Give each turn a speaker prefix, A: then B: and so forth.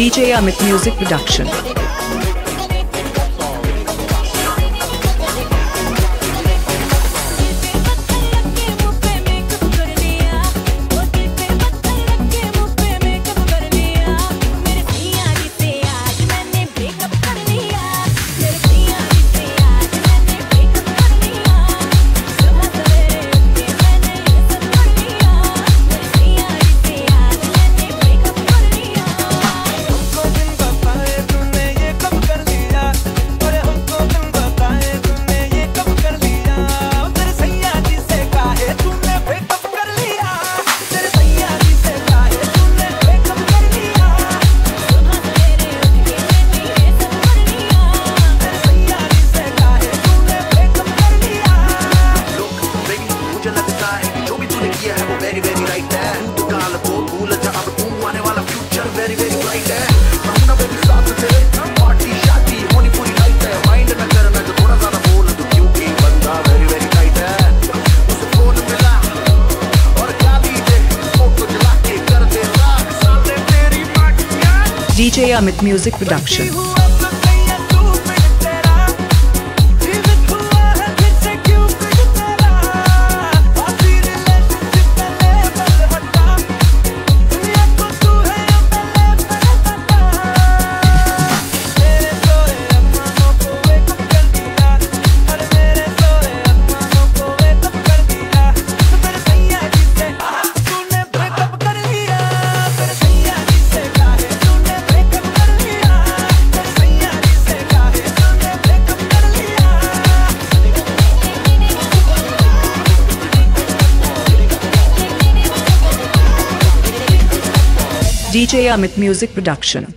A: DJ Amit Music Production.
B: मुझे लगता है जो भी तूने किया है वो वेरी वेरी राइट है। काल को भूल जा अब तू आने वाला फ्यूचर वेरी वेरी ब्राइट है। हम ना बेबी साथ तेरे पार्टी शादी होनी पूरी नाइट है। माइंड न कर मैं तो थोड़ा ज़्यादा बोल दूँ क्योंकि बंदा वेरी वेरी टाइट है। उसे फ़ोन मिला और क्या दीजिए फ़ोटो जला के कर दे। राख सामने तेरी पार्टियाँ
A: DJ Amit Music Production. DJ Amit Music Production.